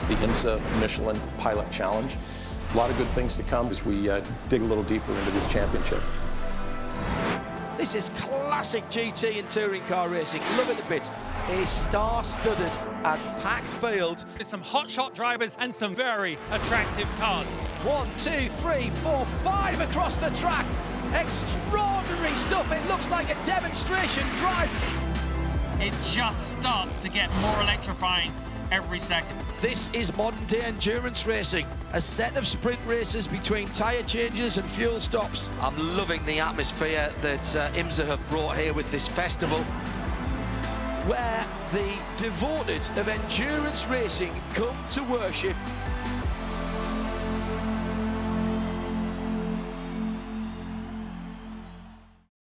It's the IMSA Michelin Pilot Challenge. A lot of good things to come as we uh, dig a little deeper into this championship. This is classic GT and touring car racing. Love it a bit. A star-studded and packed field. There's some hotshot drivers and some very attractive cars. One, two, three, four, five across the track. Extraordinary stuff. It looks like a demonstration drive. It just starts to get more electrifying every second. This is modern day endurance racing, a set of sprint races between tyre changes and fuel stops. I'm loving the atmosphere that uh, IMSA have brought here with this festival, where the devoted of endurance racing come to worship